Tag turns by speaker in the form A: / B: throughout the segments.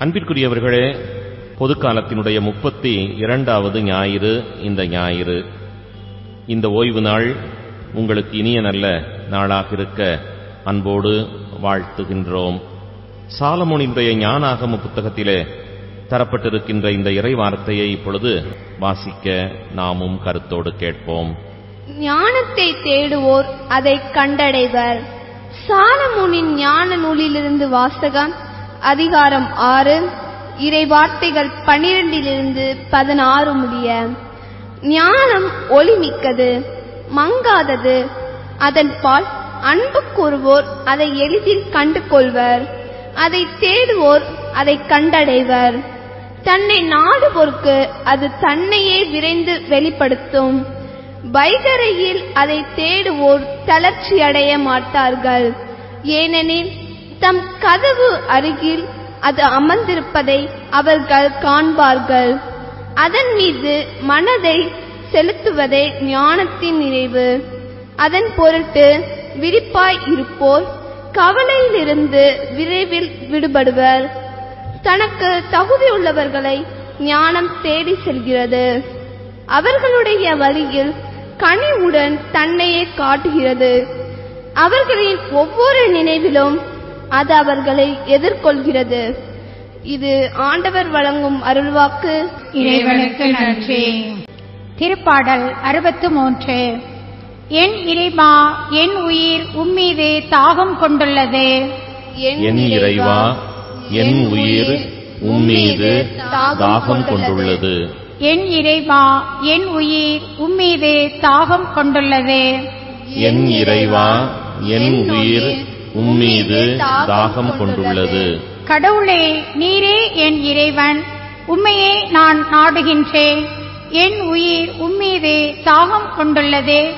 A: அன்பிற்குரியவர்களே பொதுக்காலத்தினுடைய முப்பத்தி இரண்டாவது ஞாயிறு இந்த ஞாயிறு. இந்த ஓய்வு நாள் உங்களுக்கு இனிய நல்ல நாளாக இருக்க அன்போடு வாழ்த்துகின்றோம். சாலமோனினுடைய ஞானாகம புத்தகத்திலே தரப்பட்டிருக்கின்ற இந்த இறை வார்த்தையை இப்பொழுது வாசிக்க நாமும் கருத்தோடு கேட்போம்.
B: ஞானத்தை தேடுவோர் அதை கண்டடைவர். சாலமோனின் ஞான நூலிலிருந்து வாசகம் அதிகாரம் ஆறு. இறை வார்த்தைகள் பனிரெண்டிலிருந்து பதினாறு முடிய. ஞானம் ஒளிமிக்கது மங்காதது. அதன் பால் அன்பு கூறுவோர் அதை எளிதில் கண்டு கொள்வர் அதை தேடுவோர் அதை கண்டடைவர். தன்னை நாடுவோர்க்கு அது தன்னையே விரைந்து வெளிப்படுத்தும். வைகரையில் அதை தேடுவோர் தளர்ச்சியடைய மாட்டார்கள். ஏனெனில் தம் கதவு அருகில் அது அமர்ந்திருப்பதை அவர்கள் காண்பார்கள். அதன் மீது மனதை செலுத்துவதே ஞானத்தின் நிறைவு. அதன் பொருட்டு விரிப்பாய் இருப்போர் கவலையிலிருந்து விரைவில் விடுபடுவர். தனக்கு தகுதியுள்ளவர்களை ஞானம் தேடி செல்கிறது. அவர்களுடைய வழியில் கனிவுடன் தன்னையே காட்டுகிறது. அவர்களின் ஒவ்வொரு நினைவிலும் அது அவர்களை எதிர்கொள்கிறது. இது ஆண்டவர் வழங்கும் அருள்வாக்கு.
C: இறைவனுக்கு நன்றி. திருப்பாடல் அறுபத்து மூன்று என் இறைவா என் உயிர் உம்மீது தாகம் கொண்டுள்ளது.
A: என் இறைவா என் உயிர் உம்மீது தாகம் கொண்டுள்ளது.
C: என் இறைவா என் உயிர் உம்மீது தாகம் கொண்டுள்ளது.
A: என் இறைவா என் உயிர் உம்மீது தாகம் கொண்டுள்ளது.
C: கடவுளே நீரே என் இறைவன். உம்மையே நான் நாடுகின்றேன். என் உயிர் உம்மீது தாகம் கொண்டுள்ளது.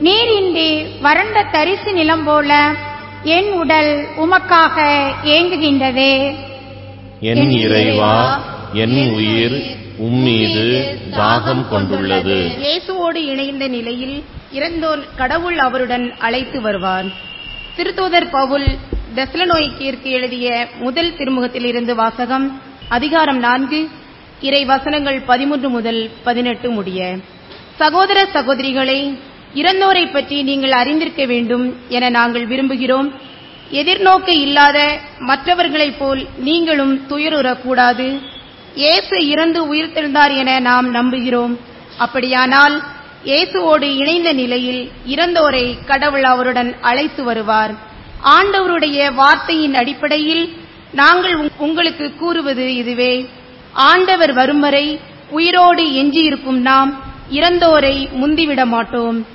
C: நீரின்றி வறண்ட தரிசு நிலம் போல என் உடல் உமக்காக ஏங்குகின்றது.
A: என் இறைவா என் உயிர் உம்மீது தாகம் கொண்டுள்ளது.
D: இயேசுவோடு இணைந்த நிலையில் இறந்தோர் கடவுள் அவருடன் அழைத்து வருவார் திருத்தூதர் பவுல் தெசலனோய்க்கிற்கு எழுதிய முதல் திருமுகத்தில் இருந்து வாசகம் அதிகாரம் நான்கு இறை வசனங்கள் பதிமூன்று முதல் பதினெட்டு முடிய. சகோதர சகோதரிகளை இறந்தோரை பற்றி நீங்கள் அறிந்திருக்க வேண்டும் என நாங்கள் விரும்புகிறோம். எதிர்நோக்க இல்லாத மற்றவர்களைப் போல் நீங்களும் துயருறக்கூடாது. இயேசு இறந்து உயிர்த்தெழுந்தார் என நாம் நம்புகிறோம். அப்படியானால் இயேசுவோடு இணைந்த நிலையில் இறந்தோரை கடவுள் அவருடன் அழைத்து வருவார். ஆண்டவருடைய வார்த்தையின் அடிப்படையில் நாங்கள் உங்- உங்களுக்கு கூறுவது இதுவே. ஆண்டவர் வரும் வரை உயிரோடு எஞ்சியிருக்கும் நாம் இறந்தோரை முந்திவிட மாட்டோம்.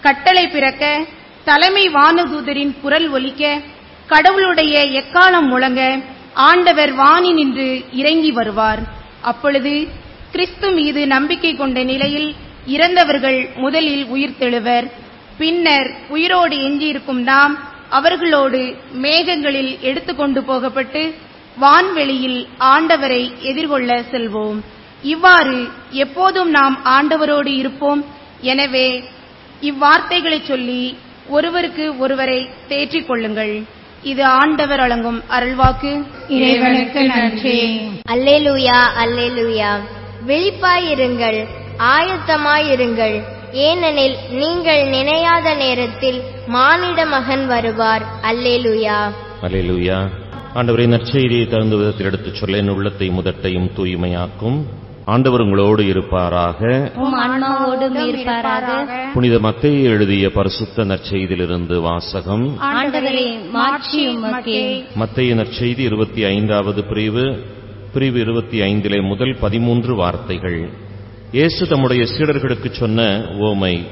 D: கட்டளை பிறக்க தலைமை வானதூதரின் குரல் ஒலிக்க கடவுளுடைய எக்காலம் முழங்க ஆண்டவர் வானி நின்று இறங்கி வருவார். அப்பொழுது கிறிஸ்து மீது நம்பிக்கை கொண்ட நிலையில் இறந்தவர்கள் முதலில் உயிர்த்தெழுவர் பின்னர் உயிரோடு எஞ்சியிருக்கும் நாம் அவர்களோடு மேகங்களில் எடுத்துக்கொண்டு போகப்பட்டு வான்வெளியில் ஆண்டவரை எதிர்கொள்ள செல்வோம். இவ்வாறு எப்போதும் நாம் ஆண்டவரோடு இருப்போம். எனவே இவ்வார்த்தைகளைச் சொல்லி ஒருவருக்கு ஒருவரை தேற்றிக் கொள்ளுங்கள். இது ஆண்டவர் வழங்கும் அருள்வாக்கு.
C: இறைவனுக்கு நன்றி.
E: அல்லேலூயா அல்லேலூயா. விழிப்பாயிருங்கள். ஆயத்தமாயிருங்கள். ஏனெனில் நீங்கள் நினையாத நேரத்தில் மானிட மகன் வருவார். அல்லேலூயா.
A: அல்லேலூயா. ஆண்டவரை நற்செய்தியை தகுந்த விதத்தில் எடுத்துச் சொல்ல என் உள்ளத்தை முதட்டையும் தூய்மையாக்கும். ஆண்டவர் உங்களோடு இருப்பாராக. புனித மத்தேயு எழுதிய பரிசுத்த நற்செய்தியிலிருந்து வாசகம். மத்தேயு நற்செய்தி இருபத்தி ஐந்தாவது பிரிவு. பிரிவு இருபத்தி ஐந்திலே முதல் பதிமூன்று வார்த்தைகள். இயேசு தம்முடைய சீடர்களுக்கு சொன்ன ஓமை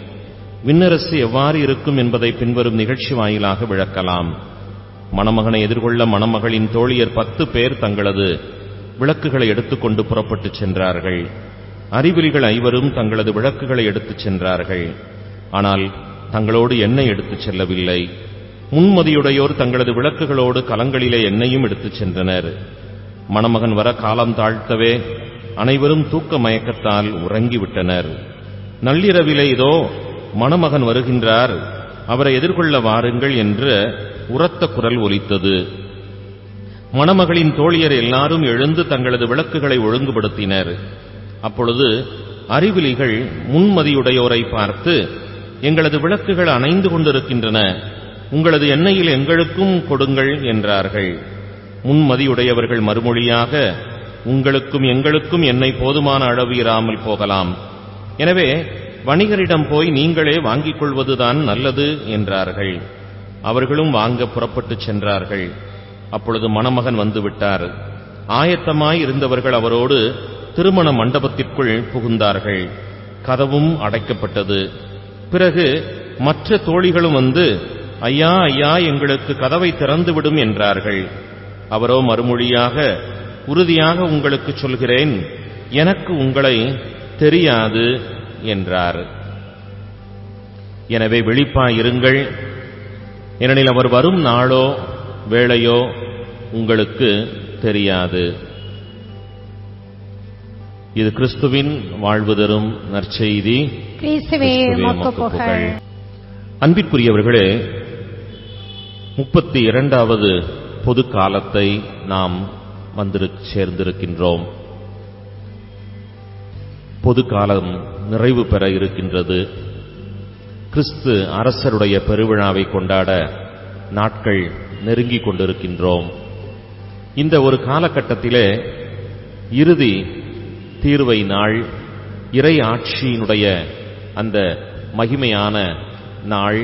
A: விண்ணரசு எவ்வாறு இருக்கும் என்பதை பின்வரும் நிகழ்ச்சி வாயிலாக விளக்கலாம். மணமகனை எதிர்கொள்ள மணமகளின் தோழியர் பத்து பேர் தங்களது விளக்குகளை எடுத்துக்கொண்டு புறப்பட்டுச் சென்றார்கள். அறிவிலிகள் ஐவரும் தங்களது விளக்குகளை எடுத்துச் சென்றார்கள். ஆனால் தங்களோடு எண்ணெய் எடுத்துச் செல்லவில்லை. முன்மதியுடையோர் தங்களது விளக்குகளோடு கலங்களிலே எண்ணெயும் எடுத்துச் சென்றனர். மணமகன் வர காலம் தாழ்த்தவே அனைவரும் தூக்க மயக்கத்தால் உறங்கிவிட்டனர். நள்ளிரவிலே இதோ மணமகன் வருகின்றார். அவரை எதிர்கொள்ள வாருங்கள் என்று உரத்த குரல் ஒலித்தது. மணமகளின் தோழியர் எல்லாரும் எழுந்து தங்களது விளக்குகளை ஒழுங்குபடுத்தினர். அப்பொழுது அறிவிலிகள் முன்மதியுடையோரை பார்த்து எங்களது விளக்குகள் அணைந்து கொண்டிருக்கின்றன. உங்களது எண்ணெயில் எங்களுக்கும் கொடுங்கள் என்றார்கள். முன்மதியுடையவர்கள் மறுமொழியாக உங்களுக்கும் எங்களுக்கும் என்னை போதுமான அளவு இராமல் போகலாம். எனவே வணிகரிடம் போய் நீங்களே வாங்கிக் கொள்வதுதான் நல்லது என்றார்கள். அவர்களும் வாங்க புறப்பட்டுச் சென்றார்கள். அப்பொழுது மணமகன் வந்துவிட்டார். ஆயத்தமாய் இருந்தவர்கள் அவரோடு திருமண மண்டபத்திற்குள் புகுந்தார்கள். கதவும் அடைக்கப்பட்டது. பிறகு மற்ற தோழிகளும் வந்து ஐயா ஐயா எங்களுக்கு கதவை திறந்துவிடும் என்றார்கள். அவரோ மறுமொழியாக உறுதியாக உங்களுக்கு சொல்கிறேன் எனக்கு உங்களை தெரியாது என்றார். எனவே விழிப்பாயிருங்கள். ஏனெனில் அவர் வரும் நாளோ வேளையோ உங்களுக்கு தெரியாது. இது கிறிஸ்துவின் வாழ்வு தரும் நற்செய்தி. அன்பிற்குரியவர்களே முப்பத்தி இரண்டாவது பொது காலத்தை நாம் வந்து சேர்ந்திருக்கின்றோம். பொது காலம் நிறைவு பெற இருக்கின்றது. கிறிஸ்து அரசருடைய பெருவிழாவை கொண்டாட நாட்கள் நெருங்கிக் கொண்டிருக்கின்றோம். இந்த ஒரு காலகட்டத்திலே இறுதி தீர்வை நாள் இறை ஆட்சியினுடைய அந்த மகிமையான நாள்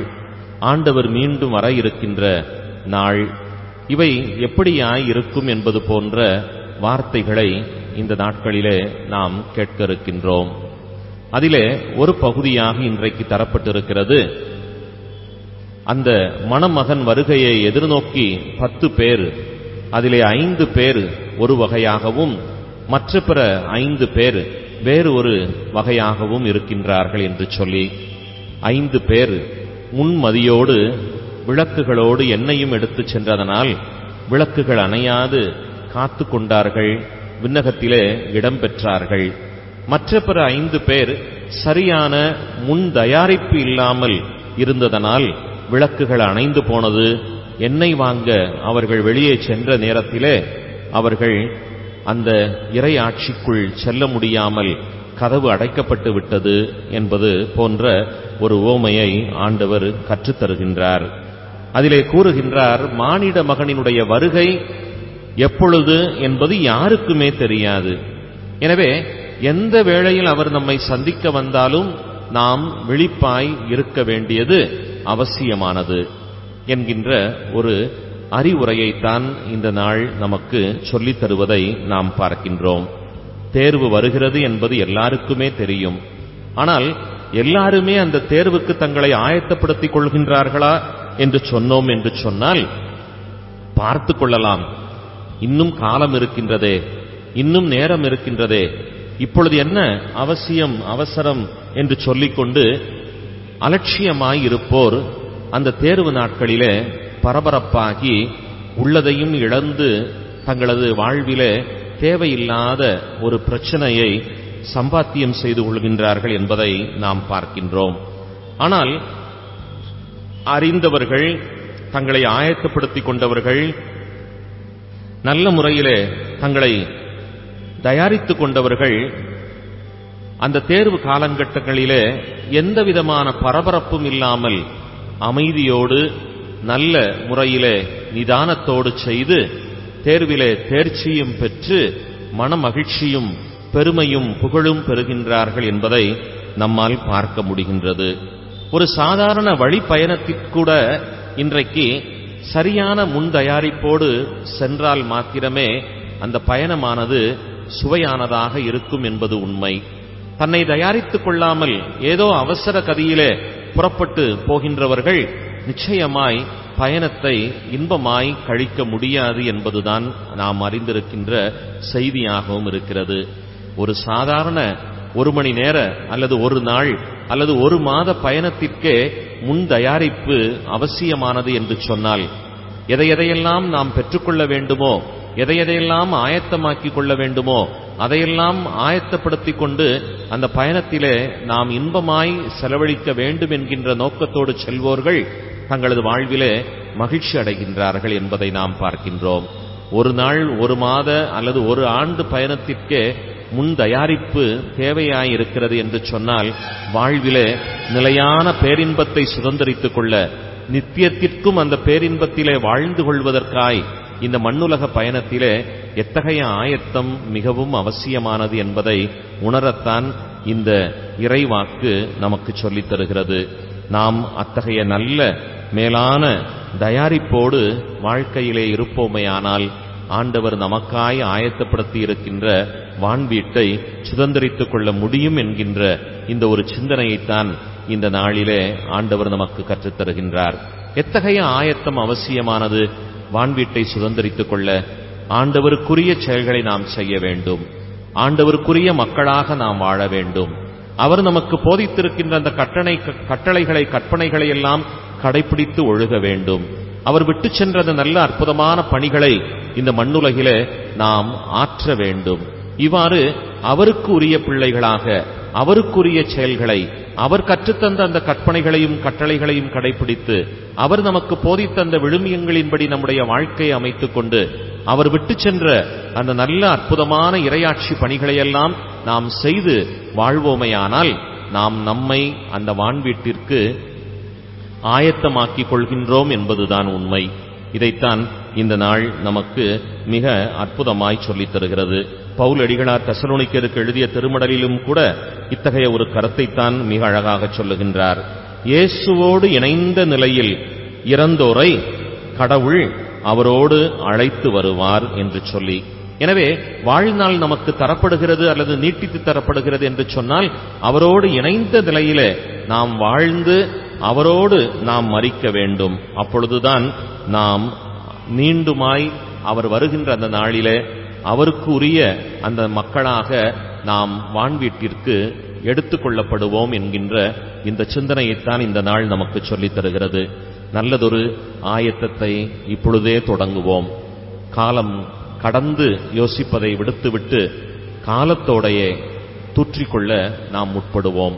A: ஆண்டவர் மீண்டும் வர இருக்கின்ற நாள் இவை எப்படியாய் இருக்கும் என்பது போன்ற வார்த்தைகளை இந்த நாட்களிலே நாம் கேட்க இருக்கின்றோம் அதிலே ஒரு பகுதியாக இன்றைக்கு தரப்பட்டிருக்கிறது. அந்த மணமகன் வருகையை எதிர்நோக்கி பத்து பேர் அதிலே ஐந்து பேர் ஒரு வகையாகவும் மற்ற பிற ஐந்து பேர் வேறு ஒரு வகையாகவும் இருக்கின்றார்கள் என்று சொல்லி ஐந்து பேர் முன்மதியோடு விளக்குகளோடு எண்ணெயும் எடுத்துச் சென்றதனால் விளக்குகள் அணையாது காத்து கொண்டார்கள் விண்ணகத்திலே இடம் பெற்றார்கள். மற்ற பிற ஐந்து பேர் சரியான முன் தயாரிப்பு இல்லாமல் இருந்ததனால் விளக்குகள் அணைந்து போனது. எண்ணெய் வாங்க அவர்கள் வெளியே சென்ற நேரத்திலே அவர்கள் அந்த இறை ஆட்சிக்குள் செல்ல முடியாமல் கதவு அடைக்கப்பட்டு விட்டது என்பது போன்ற ஒரு ஓமையை ஆண்டவர் கற்றுத்தருகின்றார். அதிலே கூறுகின்றார் மானிட மகனினுடைய வருகை எப்பொழுது என்பது யாருக்குமே தெரியாது. எனவே எந்த வேளையில் அவர் நம்மை சந்திக்க வந்தாலும் நாம் விழிப்பாய் இருக்க வேண்டியது அவசியமானது என்கின்ற ஒரு அறிவுரையைத்தான் இந்த நாள் நமக்கு சொல்லித் தருவதை நாம் பார்க்கின்றோம். தேர்வு வருகிறது என்பது எல்லாருக்குமே தெரியும். ஆனால் எல்லாருமே அந்த தேர்வுக்கு தங்களை ஆயத்தப்படுத்திக் கொள்கின்றார்களா? என்று சொன்னோம் என்று சொன்னால் பார்த்து கொள்ளலாம். இன்னும் காலம் இருக்கின்றதே இன்னும் நேரம் இருக்கின்றதே. இப்பொழுது என்ன அவசியம் அவசரம் என்று சொல்லிக்கொண்டு அலட்சியமாய் இருப்போர் அந்த தேர்வு நாட்களிலே பரபரப்பாகி உள்ளதையும் இழந்து தங்களது வாழ்விலே தேவையில்லாத ஒரு பிரச்சனையை சம்பாத்தியம் செய்து கொள்கின்றார்கள் என்பதை நாம் பார்க்கின்றோம். ஆனால் அறிந்தவர்கள் தங்களை ஆயத்தப்படுத்திக் கொண்டவர்கள் நல்ல முறையிலே தங்களை தயாரித்துக் கொண்டவர்கள் அந்த தேர்வு காலங்கட்டங்களிலே எந்த விதமான பரபரப்பும் இல்லாமல் அமைதியோடு நல்ல முறையிலே நிதானத்தோடு செய்து தேர்விலே தேர்ச்சியும் பெற்று மனமகிழ்ச்சியும் பெருமையும் புகழும் பெறுகின்றார்கள் என்பதை நம்மால் பார்க்க முடிகின்றது. ஒரு சாதாரண வழிப்பயணத்திற்கூட இன்றைக்கு சரியான முன் தயாரிப்போடு சென்றால் மாத்திரமே அந்த பயணமானது சுவையானதாக இருக்கும் என்பது உண்மை. தன்னை தயாரித்துக் கொள்ளாமல் ஏதோ அவசர கதியிலே புறப்பட்டு போகின்றவர்கள் நிச்சயமாய் பயணத்தை இன்பமாய் கழிக்க முடியாது என்பதுதான் நாம் அறிந்திருக்கின்ற செய்தியாகவும் இருக்கிறது. ஒரு சாதாரண ஒரு மணி நேர அல்லது ஒரு நாள் அல்லது ஒரு மாத பயணத்திற்கே முன் தயாரிப்பு அவசியமானது என்று சொன்னால் எதை எதையெல்லாம் நாம் பெற்றுக்கொள்ள வேண்டுமோ எதை எதையெல்லாம் ஆயத்தமாக்கிக் கொள்ள வேண்டுமோ அதையெல்லாம் ஆயத்தப்படுத்திக் கொண்டு அந்த பயணத்திலே நாம் இன்பமாய் செலவழிக்க வேண்டும் என்கின்ற நோக்கத்தோடு செல்வோர்கள் தங்களது வாழ்விலே மகிழ்ச்சி அடைகின்றார்கள் என்பதை நாம் பார்க்கின்றோம். ஒரு நாள் ஒரு மாத அல்லது ஒரு ஆண்டு பயணத்திற்கே முன் தயாரிப்பு தேவையாயிருக்கிறது என்று சொன்னால் வாழ்விலே நிலையான பேரின்பத்தை சுதந்திரித்துக் கொள்ள நித்தியத்திற்கும் அந்த பேரின்பத்திலே வாழ்ந்து கொள்வதற்காய் இந்த மண்ணுலக பயணத்திலே எத்தகைய ஆயத்தம் மிகவும் அவசியமானது என்பதை உணரத்தான் இந்த இறைவாக்கு நமக்கு சொல்லித் தருகிறது. நாம் அத்தகைய நல்ல மேலான தயாரிப்போடு வாழ்க்கையிலே இருப்போமேயானால் ஆண்டவர் நமக்காய் ஆயத்தப்படுத்தி இருக்கின்ற வான்வீட்டை சுதந்திரித்துக் கொள்ள முடியும் என்கின்ற இந்த ஒரு சிந்தனையைத்தான் இந்த நாளிலே ஆண்டவர் நமக்கு கற்றுத் தருகின்றார். எத்தகைய ஆயத்தம் அவசியமானது வான்வீட்டை சுதந்திரித்துக் கொள்ள? ஆண்டவருக்குரிய செயல்களை நாம் செய்ய வேண்டும். ஆண்டவருக்குரிய மக்களாக நாம் வாழ வேண்டும். அவர் நமக்கு போதித்திருக்கின்ற அந்த கட்டளை கட்டளைகளை கற்பனைகளை எல்லாம் கடைபிடித்து ஒழுக வேண்டும். அவர் விட்டு சென்ற அந்த நல்ல அற்புதமான பணிகளை இந்த மண்ணுலகிலே நாம் ஆற்ற வேண்டும். இவ்வாறு அவருக்கு உரிய பிள்ளைகளாக அவருக்குரிய செயல்களை அவர் கற்றுத்தந்த அந்த கற்பனைகளையும் கட்டளைகளையும் கடைபிடித்து அவர் நமக்கு போதித்தந்த விழுமியங்களின்படி நம்முடைய வாழ்க்கையை அமைத்துக் கொண்டு அவர் விட்டு சென்ற அந்த நல்ல அற்புதமான இரையாட்சி பணிகளையெல்லாம் நாம் செய்து வாழ்வோமையானால் நாம் நம்மை அந்த வான்வீட்டிற்கு ஆயத்தமாக்கிக் கொள்கின்றோம் என்பதுதான் உண்மை. இதைத்தான் இந்த நாள் நமக்கு மிக அற்புதமாய் சொல்லித் தருகிறது. பவுல் அடிகளார் தசலோனிக்கருக்கு எழுதிய திருமடலிலும் கூட இத்தகைய ஒரு கருத்தைத்தான் மிக அழகாக சொல்லுகின்றார். இயேசுவோடு இணைந்த நிலையில் இறந்தோரை கடவுள் அவரோடு அழைத்து வருவார் என்று சொல்லி. எனவே வாழ்நாள் நமக்கு தரப்படுகிறது அல்லது நீட்டித்து தரப்படுகிறது என்று சொன்னால் அவரோடு இணைந்த நிலையிலே நாம் வாழ்ந்து அவரோடு நாம் மறிக்க வேண்டும். அப்பொழுதுதான் நாம் நீண்டுமாய் அவர் வருகின்ற அந்த நாளிலே அவருக்கு உரிய அந்த மக்களாக நாம் வான்வீட்டிற்கு எடுத்துக்கொள்ளப்படுவோம் என்கின்ற இந்த சிந்தனையைத்தான் இந்த நாள் நமக்கு சொல்லித் தருகிறது. நல்லதொரு ஆயத்தத்தை இப்பொழுதே தொடங்குவோம். காலம் கடந்து யோசிப்பதை விடுத்துவிட்டு காலத்தோடையே தூற்றிக்கொள்ள நாம் முற்படுவோம்.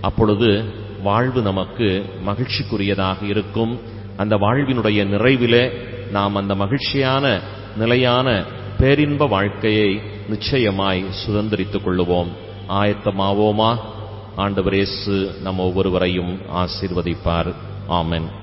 A: அப்பொழுது வாழ்வு நமக்கு மகிழ்ச்சிக்குரியதாக இருக்கும். அந்த வாழ்வினுடைய நிறைவிலே நாம் அந்த மகிழ்ச்சியான நிலையான பேரின்ப வாழ்க்கையை நிச்சயமாய் சுதந்திரித்துக் கொள்ளுவோம். ஆயத்தமாவோமா? ஆண்டவரேசு நம் ஒவ்வொருவரையும் ஆசீர்வதிப்பார். ஆமென்.